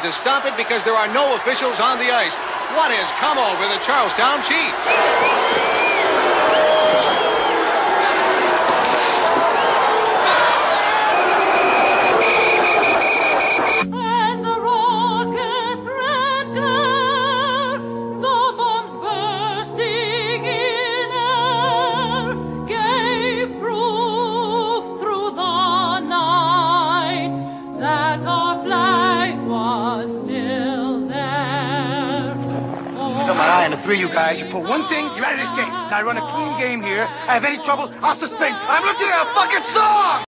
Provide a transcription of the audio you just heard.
to stop it because there are no officials on the ice. What has come over the Charlestown Chiefs? The three of you guys. You pull one thing, you're out of this game. Now I run a clean game here. I have any trouble, I'll suspend. I'm looking at a fucking song!